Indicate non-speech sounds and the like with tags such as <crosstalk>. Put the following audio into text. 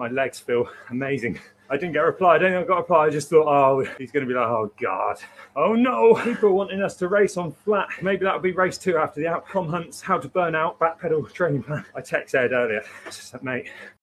My legs feel <laughs> amazing. I didn't get a reply. I don't think I got a reply. I just thought, oh, he's going to be like, oh, God. Oh, no. People wanting us to race on flat. Maybe that'll be race two after the outcome hunts, how to burn out, back pedal training plan. I texted Ed earlier. Just said, mate,